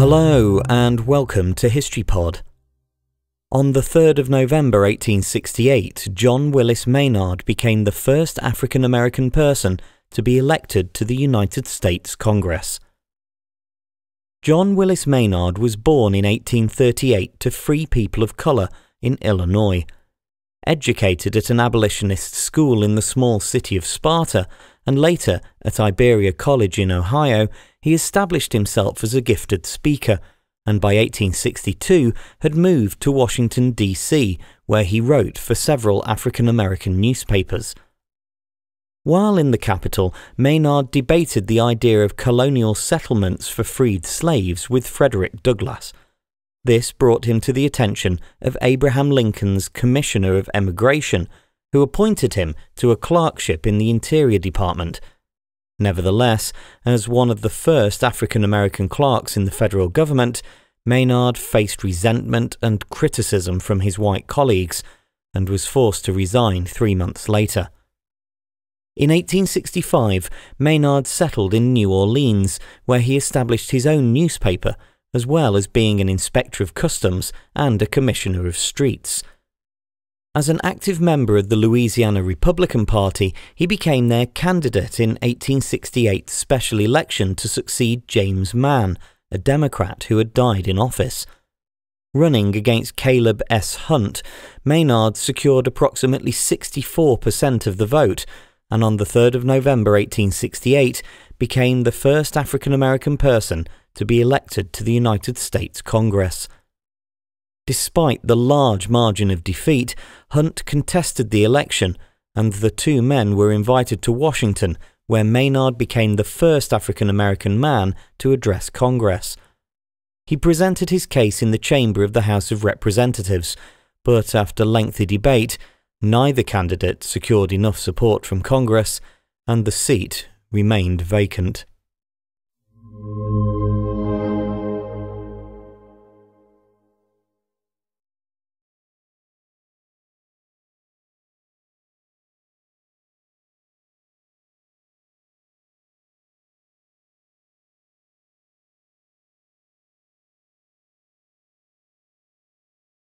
Hello and welcome to HistoryPod. On the 3rd of November 1868, John Willis Menard became the first African American person to be elected to the United States Congress. John Willis Menard was born in 1838 to free people of color in Illinois. Educated at an abolitionist school in the small city of Sparta and later at Iberia College in Ohio, he established himself as a gifted speaker and by 1862 had moved to Washington, D.C., where he wrote for several African American newspapers. While in the capital, Menard debated the idea of colonial settlements for freed slaves with Frederick Douglass. This brought him to the attention of Abraham Lincoln's Commissioner of Emigration, who appointed him to a clerkship in the Interior Department Nevertheless, as one of the first African American clerks in the federal government, Menard faced resentment and criticism from his white colleagues and was forced to resign three months later. In 1865, Menard settled in New Orleans, where he established his own newspaper, as well as being an inspector of customs and a commissioner of streets. As an active member of the Louisiana Republican Party, he became their candidate in 1868's special election to succeed James Mann, a Democrat who had died in office. Running against Caleb S. Hunt, Menard secured approximately 64% of the vote, and on the 3rd of November 1868 became the first African American person to be elected to the United States Congress. Despite the large margin of defeat, Hunt contested the election, and the two men were invited to Washington, where Menard became the first African American man to address Congress. He presented his case in the chamber of the House of Representatives, but after lengthy debate, neither candidate secured enough support from Congress, and the seat remained vacant.